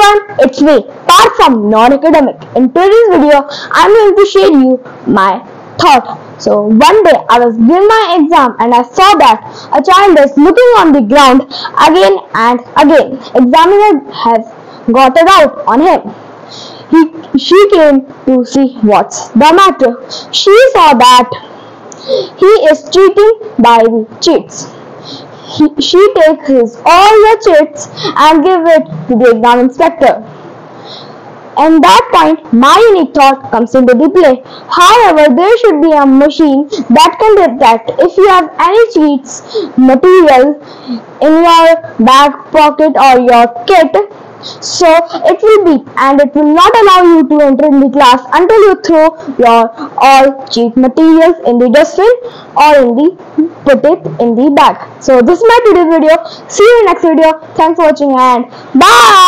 everyone, it's me, Parth from Non-Academic. In today's video, I'm going to share you my thought. So one day I was doing my exam and I saw that a child is looking on the ground again and again. Examiner has got it out on him. He, she came to see what's the matter. She saw that he is cheating by the cheats he, she takes his all the chits and give it to the exam inspector. And that point, my unique thought comes into the play. However, there should be a machine that can detect if you have any cheats material in your back pocket or your kit so it will beep and it will not allow you to enter in the class until you throw your all cheat materials in the dustbin or in the put it in the bag. So this is my today's video. See you in next video. Thanks for watching and bye.